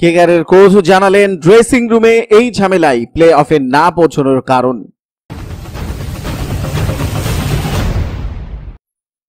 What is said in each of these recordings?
কেগারের coach জানালেন dressing রুমে এই ঝামেলায় প্লে অফে না পৌঁছানোর কারণ।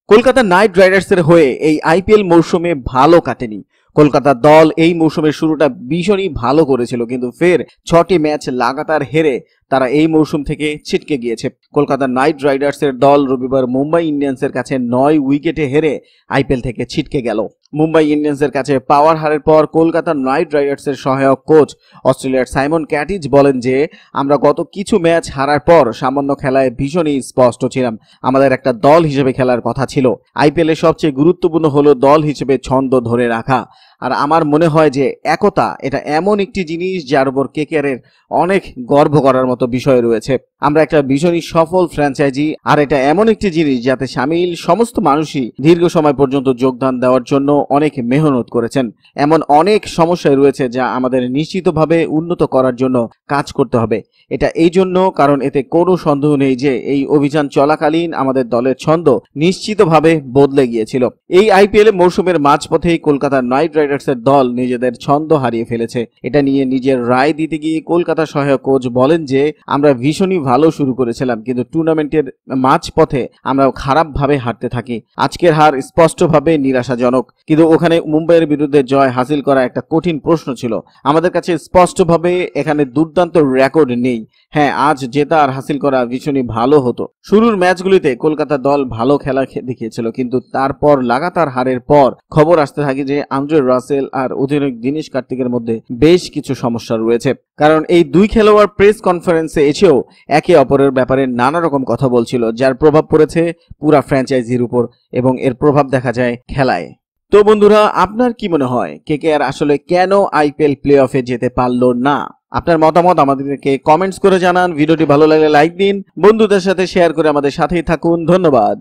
কলকাতা নাইট রাইডার্সের হয়ে এই আইপিএল মৌসুমে ভালো কাটেনি। কলকাতা দল এই মৌসুমের শুরুটা ভীষণই ভালো করেছিল, কিন্তু ফের ছটি ম্যাচ লাগাতার হেরে তারা এই মৌসুম থেকে ছিটকে গিয়েছে। কলকাতা নাইট রাইডার্সের দল রবিবার মুম্বাই ইন্ডিয়ান্সের কাছে নয় উইকেটে হেরে আইপিএল থেকে ছিটকে গেল। মুম্বাই ইন্ডিয়ান্সের কাছে পাওয়ার হারের পর কলকাতা নাইট রাইডার্সের সহায়ক কোচ অস্ট্রেলিয়ার সাইমন ক্যাটিজ বলেন যে, আমরা গত কিছু ম্যাচ হারার পর সামান্য খেলায় ভীষণই স্পষ্ট ছিলাম। আমাদের একটা দল হিসেবে খেলার কথা ছিল। আইপিএলে সবচেয়ে গুরুত্বপূর্ণ হলো দল হিসেবে ছন্দ ধরে রাখা। আর আমার মনে হয় যে একতা এটা এমন একটি জিনিস যার উপর কেকেআরের অনেক গর্ব করার মতো বিষয় রয়েছে। আমরা একটা ভীষণই সফল ফ্র্যাঞ্চাইজি আর এটা এমন একটি জিনিস যাতে সামিল সমস্ত মানুষই দীর্ঘ সময় পর্যন্ত যোগদান দেওয়ার জন্য অনেক মেহনত করেছেন। এমন অনেক সমস্যায় রয়েছে যা আমাদের নিশ্চিতভাবে উন্নত করার জন্য কাজ করতে হবে। এটা এই জন্য কারণ এতে কোনো সন্দেহ নেই যে এই অভিযান চলাকালীন আমাদের দলের ছন্দ নিশ্চিতভাবে বদলে গিয়েছিল। এই আইপিএল মৌসুমের মাঝপথেই কলকাতা নাইট রাইডার্সের দল নিজেদের ছন্দ হারিয়ে ফেলেছে। এটা নিয়ে নিজের রায় দিতে গিয়ে কলকাতা সহায়ক কোচ বলেন যে, আমরা ভীষণই ভালো শুরু করেছিলাম, কিন্তু টুর্নামেন্টের মাঝপথে আমরা খারাপভাবে হারতে থাকি। আজকের হার স্পষ্টভাবে নিরাশাজনক, কিন্তু ওখানে মুম্বাইয়ের বিরুদ্ধে জয় হাসিল করা একটা কঠিন প্রশ্ন ছিল। আমাদের কাছে স্পষ্টভাবে এখানে দুর্দান্ত রেকর্ড নেই। হ্যাঁ আজ জেতা আর হাসিল করা ভীষণই ভালো হতো। শুরুর ম্যাচগুলিতে কলকাতা দল ভালো খেলা দেখিয়েছিল, কিন্তু তারপর লাগাতার হারের পর খবর আসতে থাকে যে আন্দ্রে রাসেল আর অধিনায়ক দিনেশ কার্তিকের মধ্যে বেশ কিছু সমস্যা রয়েছে। কারণ এই দুই খেলোয়াড় প্রেস কনফারেন্সে এসেও একে অপরের ব্যাপারে নানা রকম কথা বলছিল, যার প্রভাব পড়েছে পুরা ফ্র্যাঞ্চাইজির উপর এবং এর প্রভাব দেখা যায় খেলায়। তো বন্ধুরা, আপনার কি মনে হয়, কে কে আর আসলে কেন আইপিএল প্লে অফে যেতে পারল না? আপনার মতামত আমাদেরকে কমেন্টস করে জানান, ভিডিওটি ভালো লাগলে লাইক দিন, বন্ধুদের সাথে শেয়ার করে আমাদের সাথেই থাকুন, ধন্যবাদ।